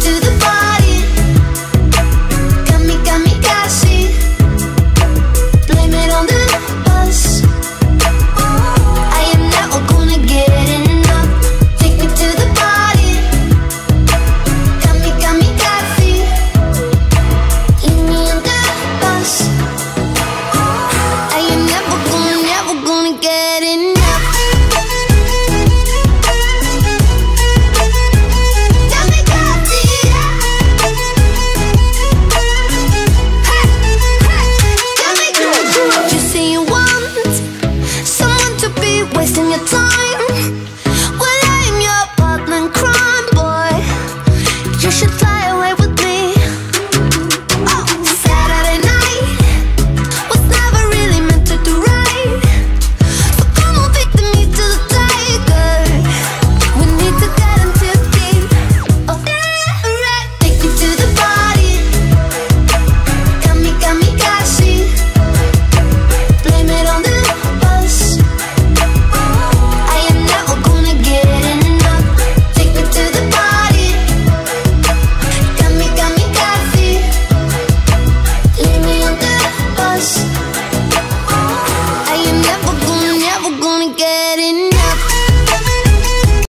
to bus.